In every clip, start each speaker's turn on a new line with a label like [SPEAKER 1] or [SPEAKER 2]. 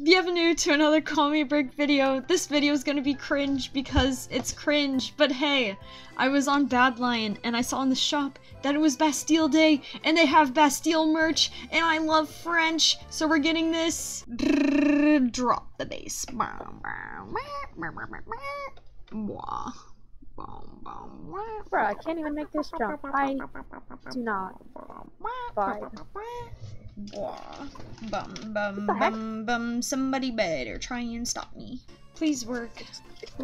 [SPEAKER 1] Bienvenue to another Call Me Brick video. This video is gonna be cringe because it's cringe, but hey, I was on Badlion and I saw in the shop that it was Bastille Day and they have Bastille merch and I love French, so we're getting this. Drop the bass.
[SPEAKER 2] Bro, I can't even make this jump. I do not. Vibe.
[SPEAKER 1] Bum bum
[SPEAKER 2] heck?
[SPEAKER 1] bum bum. Somebody better try and stop me. Please work.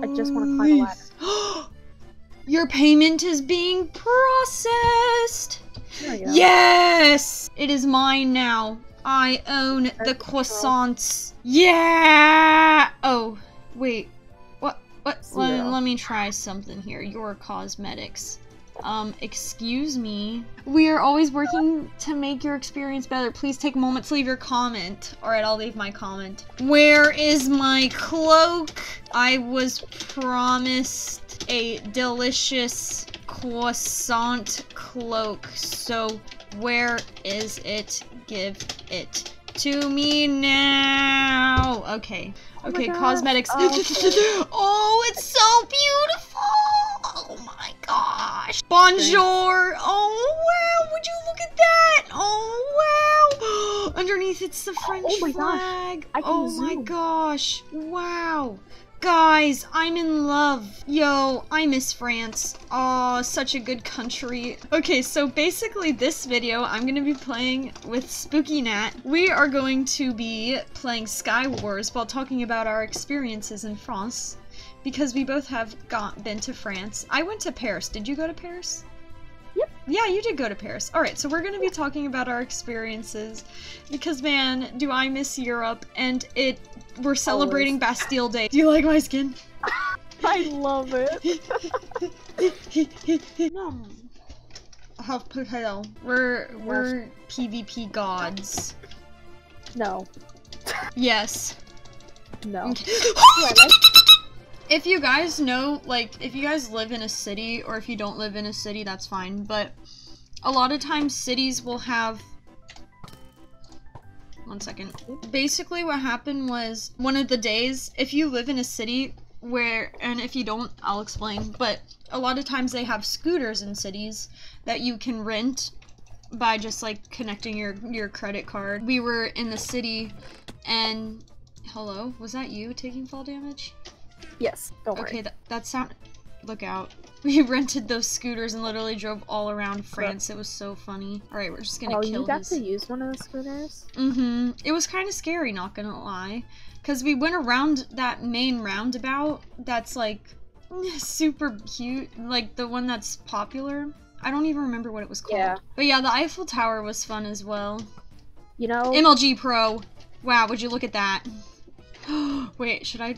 [SPEAKER 2] I just want to climb a ladder.
[SPEAKER 1] Your payment is being processed.
[SPEAKER 2] Oh Go.
[SPEAKER 1] Yes! It is mine now. I own the croissants. Yeah! Oh, wait. What? What? Let, let me try something here. Your cosmetics. Um, excuse me. We are always working to make your experience better. Please take a moment to leave your comment. Alright, I'll leave my comment. Where is my cloak? I was promised a delicious croissant cloak. So, where is it? Give it to me now. Okay.
[SPEAKER 2] Oh
[SPEAKER 1] Okay,
[SPEAKER 2] gosh.
[SPEAKER 1] cosmetics.
[SPEAKER 2] Oh, okay.
[SPEAKER 1] oh, it's so beautiful. Oh my gosh. Bonjour. Oh wow, would you look at that? Oh wow. Underneath it's the oh French
[SPEAKER 2] Oh my gosh.
[SPEAKER 1] flag.
[SPEAKER 2] I can
[SPEAKER 1] oh my gosh. Wow. Guys, I'm in love. Yo, I miss France. Oh, such a good country. Okay, so basically this video, I'm gonna be playing with Spooky Nat. We are going to be playing Sky Wars while talking about our experiences in France. Because we both have got been to France. I went to Paris. Did you go to Paris?
[SPEAKER 2] Yep.
[SPEAKER 1] Yeah, you did go to Paris. Alright, so we're gonna be talking about our experiences. Because man, do I miss Europe and it we're celebrating Bastille Day. Do you like my skin?
[SPEAKER 2] I love it.
[SPEAKER 1] Half potato. We're we're PvP gods.
[SPEAKER 2] No.
[SPEAKER 1] Yes.
[SPEAKER 2] No.
[SPEAKER 1] Okay. If you guys know, like, if you guys live in a city, or if you don't live in a city, that's fine. But a lot of times, cities will have. One second. Basically, what happened was one of the days, if you live in a city where, and if you don't, I'll explain. But a lot of times, they have scooters in cities that you can rent by just like connecting your your credit card. We were in the city, and hello, was that you taking fall damage?
[SPEAKER 2] Yes. Don't
[SPEAKER 1] Okay,
[SPEAKER 2] worry.
[SPEAKER 1] that, that sound. Look out. We rented those scooters and literally drove all around France. It was so funny. Alright, we're just gonna
[SPEAKER 2] Oh,
[SPEAKER 1] kill
[SPEAKER 2] you got
[SPEAKER 1] these.
[SPEAKER 2] to use one of the scooters?
[SPEAKER 1] Mm-hmm. It was kind of scary, not gonna lie. Because we went around that main roundabout that's like super cute. Like the one that's popular. I don't even remember what it was called.
[SPEAKER 2] Yeah.
[SPEAKER 1] But yeah, the Eiffel Tower was fun as well.
[SPEAKER 2] You know,
[SPEAKER 1] MLG Pro. Wow, would you look at that? Wait, should I?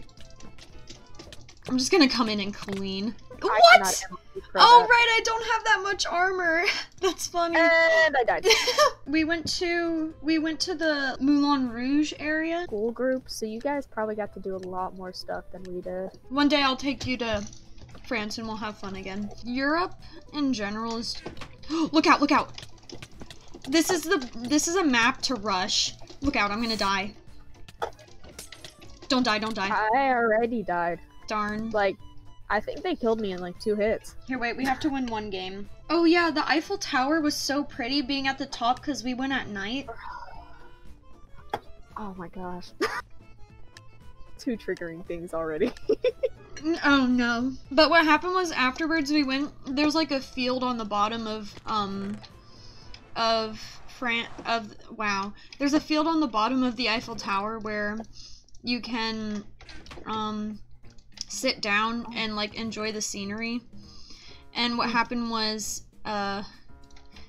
[SPEAKER 1] I'm just gonna come in and clean.
[SPEAKER 2] I
[SPEAKER 1] what?
[SPEAKER 2] cannot MLG pro
[SPEAKER 1] Oh right, I don't have that much armor. That's funny.
[SPEAKER 2] And I died.
[SPEAKER 1] we went to we went to the Moulin Rouge area.
[SPEAKER 2] School group, so you guys probably got to do a lot more stuff than we did.
[SPEAKER 1] One day I'll take you to France and we'll have fun again. Europe in general is Look out, look out. This is the this is a map to rush. Look out, I'm going to die. Don't die, don't die.
[SPEAKER 2] I already died.
[SPEAKER 1] Darn.
[SPEAKER 2] Like, I think they killed me in like two hits.
[SPEAKER 1] Here, wait, we have to win one game. Oh yeah, the Eiffel Tower was so pretty being at the top because we went at night.
[SPEAKER 2] Oh my gosh. Two triggering things already.
[SPEAKER 1] Oh no. But what happened was afterwards we went there's like a field on the bottom of um of Fran of wow. There's a field on the bottom of the Eiffel Tower where you can um sit down and like enjoy the scenery. And what happened was uh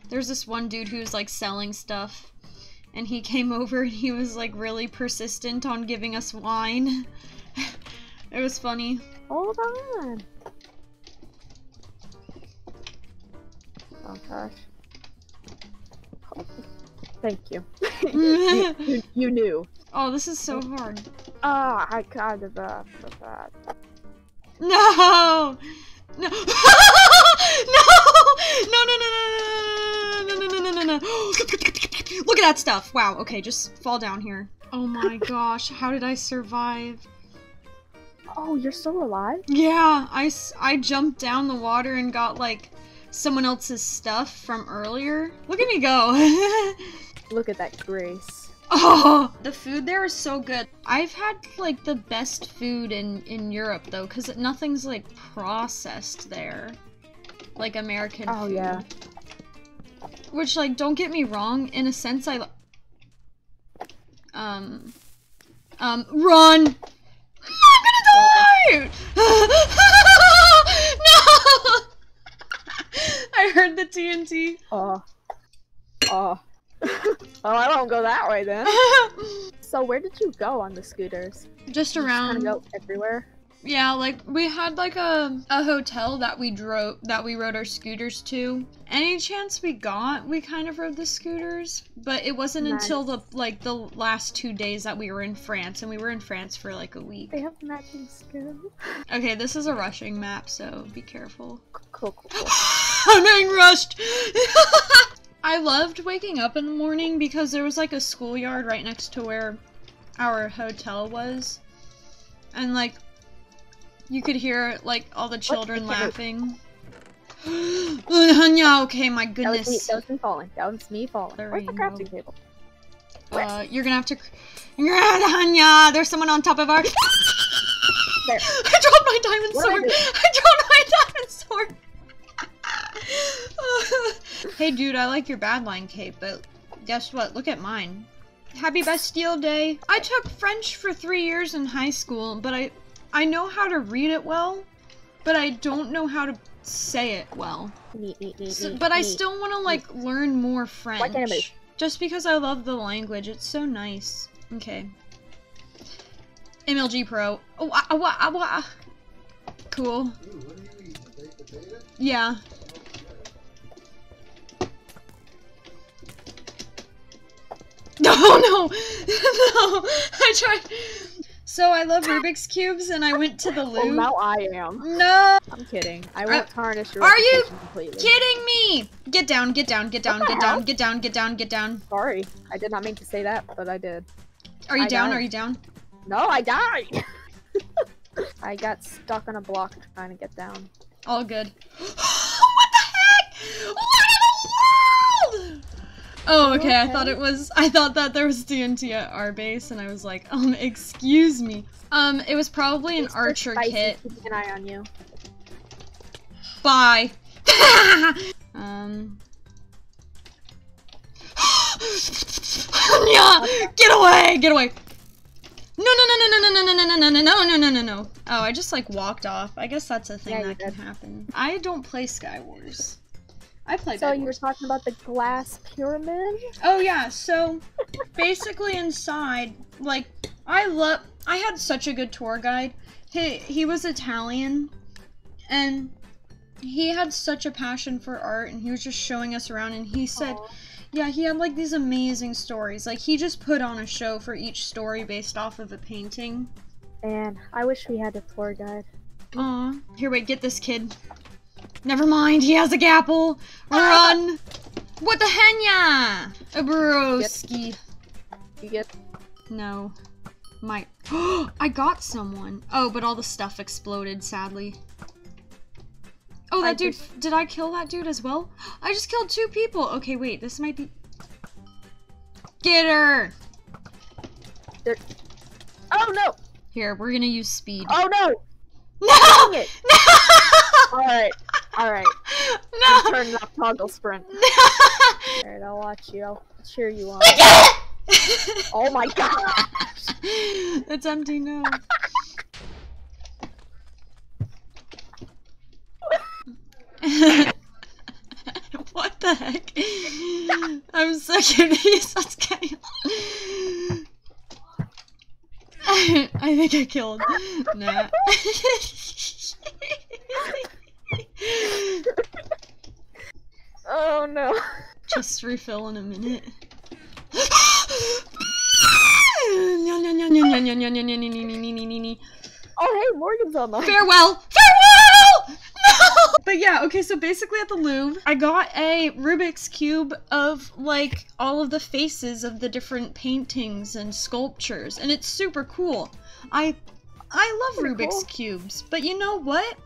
[SPEAKER 1] there's this one dude who was like selling stuff and he came over and he was like really persistent on giving us wine. it was funny.
[SPEAKER 2] Hold on. Oh gosh. Thank you. you, you. you knew.
[SPEAKER 1] oh, this is so hard.
[SPEAKER 2] Ah, I kind of uh, for that.
[SPEAKER 1] No! No! no! No, no, no, no, no, no, no, no, no, no. Look at that stuff. Wow, okay, just fall down here. Oh my gosh, how did I survive?
[SPEAKER 2] Oh, you're still alive?
[SPEAKER 1] Yeah, I I jumped down the water and got like someone else's stuff from earlier. Look at me go.
[SPEAKER 2] Look at that grace.
[SPEAKER 1] Oh, the food there is so good. I've had like the best food in in Europe though cuz nothing's like processed there. Like American food.
[SPEAKER 2] Oh
[SPEAKER 1] food.
[SPEAKER 2] yeah.
[SPEAKER 1] Which like don't get me wrong, in a sense I um um run. I'm gonna die! no! I heard the TNT.
[SPEAKER 2] Oh. Oh. Well, I won't go that way then. So where did you go on the scooters?
[SPEAKER 1] Just
[SPEAKER 2] You
[SPEAKER 1] around.
[SPEAKER 2] go everywhere.
[SPEAKER 1] Yeah, like we had like a a hotel that we drove that we rode our scooters to. Any chance we got, we kind of rode the scooters, but it wasn't until the like the last two days that we were in France, and we were in France for like a week.
[SPEAKER 2] They have matching skin.
[SPEAKER 1] Okay, this is a rushing map, so be careful.
[SPEAKER 2] Cool, cool, cool.
[SPEAKER 1] I'm being rushed. I loved waking up in the morning because there was like a schoolyard right next to where our hotel was, and like you could hear like all the children
[SPEAKER 2] can't-
[SPEAKER 1] laughing. Hanya, okay, my
[SPEAKER 2] That was me.
[SPEAKER 1] goodness.
[SPEAKER 2] That was me falling. That was me falling.
[SPEAKER 1] The
[SPEAKER 2] Where's the crafting table?
[SPEAKER 1] Uh, you're gonna have to. You're Hanya, there's someone on top of our.
[SPEAKER 2] There.
[SPEAKER 1] I dropped my diamond
[SPEAKER 2] What I
[SPEAKER 1] sword. I, dropped my diamond sword. hey, dude, I like your Badlion cape, but guess what? Look at mine. Happy Bastille Day. I took French for three years in high school, but I, I know how to read it well, but I don't know how to say it well. So, but I still want to like learn more French.
[SPEAKER 2] can't I move?
[SPEAKER 1] Just because I love the language, it's so nice. Okay. MLG Pro. Oh, ah, ah, ah. Cool.
[SPEAKER 3] Ooh, what do you eat?
[SPEAKER 1] Yeah. No, no, no! I tried. So I love Rubik's cubes, and I went to the oh,
[SPEAKER 2] Well,
[SPEAKER 1] Louvre.
[SPEAKER 2] now I am.
[SPEAKER 1] No,
[SPEAKER 2] I'm kidding. I uh, won't tarnish your
[SPEAKER 1] are you
[SPEAKER 2] completely.
[SPEAKER 1] kidding me! Get down, get down, get down, get down, get down, get down, get down.
[SPEAKER 2] Sorry, I did not mean to say that, but I did.
[SPEAKER 1] Are you
[SPEAKER 2] I
[SPEAKER 1] down?
[SPEAKER 2] died.
[SPEAKER 1] Are you down?
[SPEAKER 2] No, I died. I got stuck on a block trying to get down.
[SPEAKER 1] All good. what the heck? What in the world? Oh, okay. I thought it was. I thought that there was TNT at our base, and I was like, um, excuse me. Um, it was probably an
[SPEAKER 2] Mr.
[SPEAKER 1] archer kit.
[SPEAKER 2] Keeping an eye on you.
[SPEAKER 1] Bye. um. yeah, get away! Get away! No, no, no, no, no, no, no, no, no, no, no, no, no, no, no. Oh, I just like walked off. I guess that's a thing
[SPEAKER 2] Yeah,
[SPEAKER 1] that can
[SPEAKER 2] did.
[SPEAKER 1] happen. I don't play Sky Wars. I play.
[SPEAKER 2] So you were talking about the glass pyramid?
[SPEAKER 1] Oh yeah, so basically inside, like I love I had such a good tour guide. He he was Italian and he had such a passion for art and he was just showing us around and he said
[SPEAKER 2] Aw.
[SPEAKER 1] yeah, he had like these amazing stories. Like he just put on a show for each story based off of a painting.
[SPEAKER 2] Man, I wish we had a tour guide.
[SPEAKER 1] Aw. Here wait, get this kid. Never mind, he has a gapple. Ah, Run! What the henya? A broski.
[SPEAKER 2] You get
[SPEAKER 1] No. My I got someone. Oh, but all the stuff exploded, sadly. Oh, that
[SPEAKER 2] I
[SPEAKER 1] dude
[SPEAKER 2] just-
[SPEAKER 1] did I kill that dude as well? I just killed two people. Okay, wait, this might be Get her!
[SPEAKER 2] Oh no!
[SPEAKER 1] Here, we're gonna use speed.
[SPEAKER 2] Oh no!
[SPEAKER 1] no!
[SPEAKER 2] Dang it! Alright,
[SPEAKER 1] no!
[SPEAKER 2] turning off toggle sprint. Alright, I'll watch you. I'll cheer you on. Oh my god!
[SPEAKER 1] it's empty now. what the heck? I'm so confused. What's going on? I think I killed Nat.
[SPEAKER 2] Oh no.
[SPEAKER 1] Just refill in a minute.
[SPEAKER 2] Oh hey, Morgan's on the
[SPEAKER 1] Farewell! Farewell! but yeah, okay, so basically at the Louvre, I got a Rubik's Cube of like all of the faces of the different paintings and sculptures, and it's super cool. I I love
[SPEAKER 2] Pretty
[SPEAKER 1] Rubik's
[SPEAKER 2] cool.
[SPEAKER 1] Cubes, but you know what?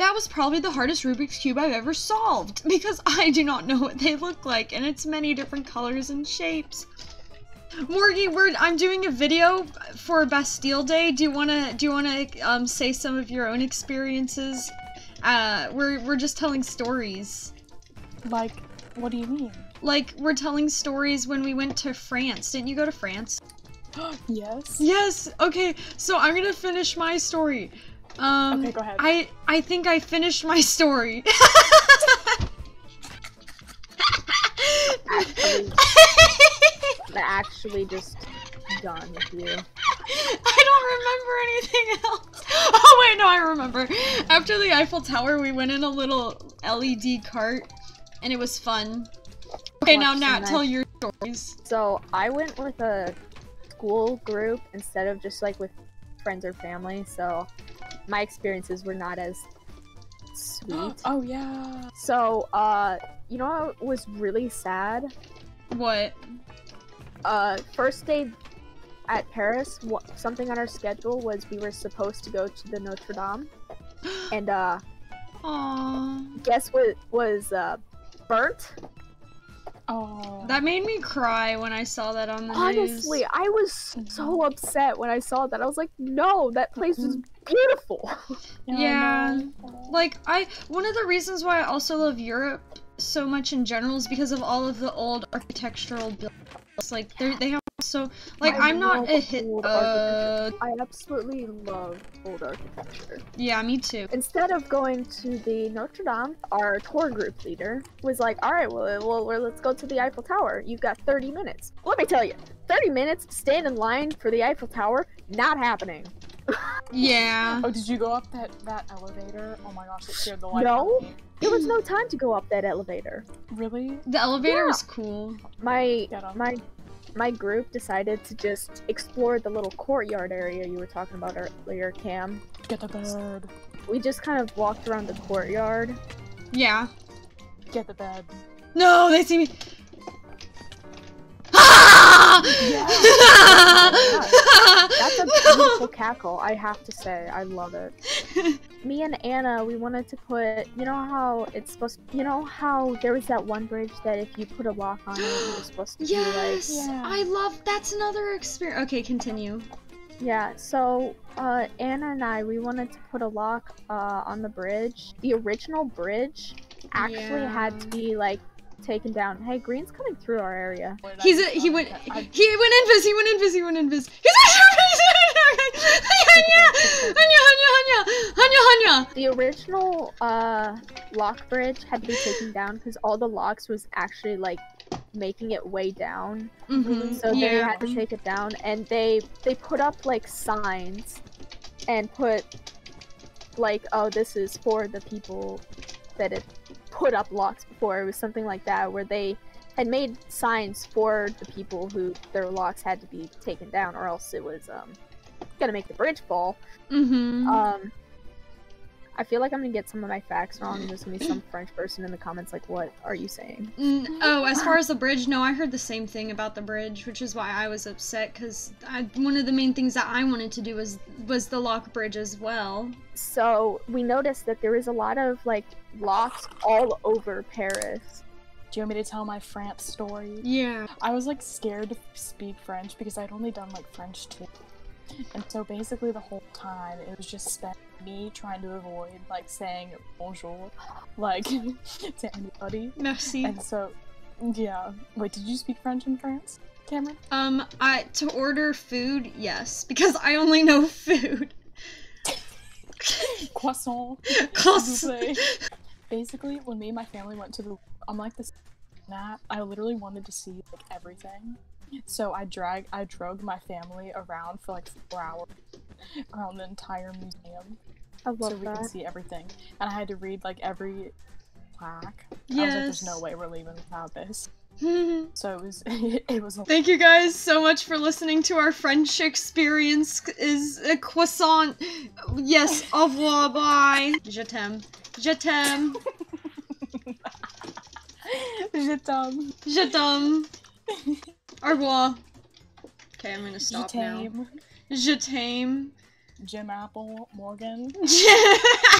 [SPEAKER 1] That was probably the hardest Rubik's Cube I've ever solved because I do not know what they look like, and it's many different colors and shapes. Morgie, we're I'm doing a video for Bastille Day. Do you wanna do you wanna um, say some of your own experiences? Uh, we're we're just telling stories.
[SPEAKER 4] Like, what do you mean?
[SPEAKER 1] Like we're telling stories when we went to France. Didn't you go to France?
[SPEAKER 4] yes.
[SPEAKER 1] Yes. Okay. So I'm gonna finish my story. Um,
[SPEAKER 4] Okay, go ahead.
[SPEAKER 1] I I think I finished my story.
[SPEAKER 2] Actually, actually just done with you.
[SPEAKER 1] I don't remember anything else. Oh wait, no, I remember. After the Eiffel Tower, we went in a little LED cart, and it was fun. Okay, now Nat, tell your stories.
[SPEAKER 2] So I went with a school group instead of just like with friends or family. So my experiences were not as sweet.
[SPEAKER 4] oh yeah.
[SPEAKER 2] So, uh, you know what was really sad?
[SPEAKER 1] What?
[SPEAKER 2] Uh, first day at Paris, something on our schedule was we were supposed to go to the Notre Dame, and uh,
[SPEAKER 1] Aww.
[SPEAKER 2] guess what was uh burnt?
[SPEAKER 4] Oh.
[SPEAKER 1] That made me cry when I saw that on the
[SPEAKER 2] Honestly,
[SPEAKER 1] news.
[SPEAKER 2] I was mm-hmm. so upset when I saw that. I was like, no, that place was mm-hmm. beautiful.
[SPEAKER 4] I
[SPEAKER 1] Yeah.
[SPEAKER 4] know.
[SPEAKER 1] Like I, one of the reasons why I also love Europe so much in general is because of all of the old architectural buildings. Like they they have so like
[SPEAKER 2] I
[SPEAKER 1] I'm not
[SPEAKER 2] love
[SPEAKER 1] a hit. Uh.
[SPEAKER 2] I absolutely love old architecture.
[SPEAKER 1] yeah, me too.
[SPEAKER 2] Instead of going to the Notre Dame, our tour group leader was like, "All right, well, well, well, let's go to the Eiffel Tower. You've got 30 minutes." Let me tell you, 30 minutes stand in line for the Eiffel Tower, not happening.
[SPEAKER 1] Yeah.
[SPEAKER 4] Oh, did you go up that that elevator? Oh my gosh, it scared the life
[SPEAKER 2] No.
[SPEAKER 4] out of me.
[SPEAKER 2] There was no time to go up that elevator.
[SPEAKER 4] Really?
[SPEAKER 1] The elevator
[SPEAKER 2] Yeah.
[SPEAKER 1] was cool.
[SPEAKER 2] My my my group decided to just explore the little courtyard area you were talking about earlier, Cam.
[SPEAKER 4] Get the bed.
[SPEAKER 2] We just kind of walked around the courtyard.
[SPEAKER 1] Yeah.
[SPEAKER 4] Get the bed.
[SPEAKER 1] No, they see me. Ah!
[SPEAKER 2] That's a beautiful cackle, I have to say. I love it. Me and Anna, we wanted to put, you know how it's supposed, you know how there was that one bridge that if you put a lock on it, it was supposed to be like,
[SPEAKER 1] Yes,
[SPEAKER 4] Yeah.
[SPEAKER 1] I love. That's another experience. Okay, continue.
[SPEAKER 2] yeah. So, uh, Anna and I, we wanted to put a lock, uh, on the bridge. The original bridge actually had to be like taken down. Hey, Green's coming through our area.
[SPEAKER 4] Where
[SPEAKER 1] He's a, he went he went invis. He went invis. He went invis. He's Hanya, Hanya, Hanya, Hanya, Hanya.
[SPEAKER 2] The original uh lock bridge had to be taken down because all the locks was actually like making it way down.
[SPEAKER 1] Mhm,
[SPEAKER 2] So they
[SPEAKER 1] yeah.
[SPEAKER 2] had to take it down, and they they put up like signs, and put like, oh, this is for the people that had put up locks before. It was something like that where they had made signs for the people who their locks had to be taken down, or else it was um gonna make the bridge fall.
[SPEAKER 1] Mhm.
[SPEAKER 2] Um, I feel like I'm gonna get some of my facts wrong. and There's gonna be some French person in the comments like, "What are you saying?"
[SPEAKER 1] N- oh, as far as the bridge, no, I heard the same thing about the bridge, which is why I was upset because one of the main things that I wanted to do was was the lock bridge as well.
[SPEAKER 2] So we noticed that there is a lot of like locks all over Paris.
[SPEAKER 4] Do you want me to tell my France story?
[SPEAKER 1] Yeah.
[SPEAKER 4] I was like scared to speak French because I'd only done like French two. And so basically the whole time it was just spent me trying to avoid like saying bonjour like to anybody.
[SPEAKER 1] Merci.
[SPEAKER 4] And so yeah. Wait, did you speak French in France, Cameron?
[SPEAKER 1] Um, I to order food, yes, because I only know food.
[SPEAKER 4] Croissant.
[SPEAKER 1] Croissant.
[SPEAKER 4] s'il vous plaît. Basically, when me and my family went to the, I'm like this, Nat. I literally wanted to see like everything, so I drag, I drug my family around for like four hours around the entire museum,
[SPEAKER 2] I
[SPEAKER 4] so
[SPEAKER 2] love
[SPEAKER 4] we can see everything. And I had to read like every plaque. I was like,
[SPEAKER 1] Yes.
[SPEAKER 4] "There's no way we're leaving without this." So it was, it was. A-
[SPEAKER 1] Thank you guys so much for listening to our French experience. Is a croissant. Yes, au revoir, bye. Je t'aime. Je t'aime.
[SPEAKER 4] Je t'aime.
[SPEAKER 1] Je t'aime. Au revoir. Okay, I'm gonna
[SPEAKER 4] Je
[SPEAKER 1] stop now.
[SPEAKER 4] t'aime.
[SPEAKER 1] Je t'aime.
[SPEAKER 4] Jim Apple Morgan.